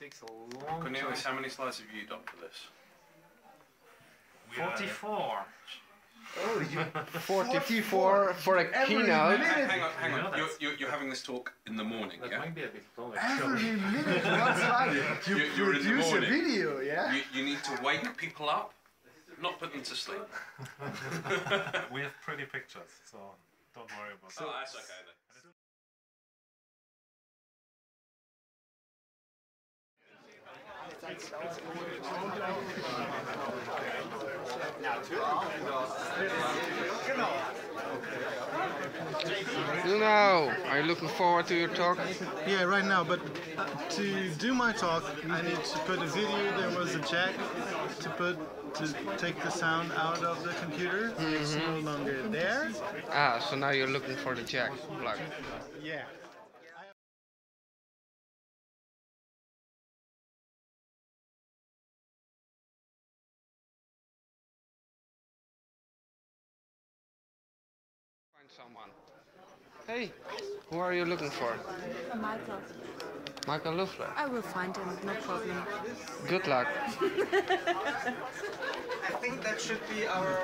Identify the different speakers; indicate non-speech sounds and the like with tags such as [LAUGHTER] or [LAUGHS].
Speaker 1: takes a long
Speaker 2: Cornelius,
Speaker 1: time.
Speaker 2: how many slides have you done for this?
Speaker 1: 44.
Speaker 3: Oh, you [LAUGHS]
Speaker 4: 44 for a
Speaker 3: Every
Speaker 4: keynote.
Speaker 3: minute.
Speaker 2: Hang, hang on, hang
Speaker 1: You know
Speaker 2: on. You're, you're, you're having this talk in the morning,
Speaker 1: That
Speaker 2: yeah?
Speaker 1: might be a bit longer.
Speaker 3: Every minute, one slide. You
Speaker 2: You- you're in the
Speaker 3: produce a video, yeah?
Speaker 2: You, you need to wake people up, not put them to sleep. [LAUGHS] [LAUGHS]
Speaker 5: we have pretty pictures, so don't worry about
Speaker 2: oh, that oh, that's okay then.
Speaker 4: Know, are you looking forward to your talk?
Speaker 6: Yeah, right now, but to do my talk, I need to put a video. There was a jack to put to take the sound out of the computer. It's no longer there.
Speaker 4: Ah, so now you're looking for the jack plug.
Speaker 6: Yeah.
Speaker 4: Someone. Hey, who are you looking for?
Speaker 7: Michael.
Speaker 4: Michael Löffler.
Speaker 7: I will find him, no problem.
Speaker 4: Good luck. [LAUGHS]
Speaker 3: I think that should be our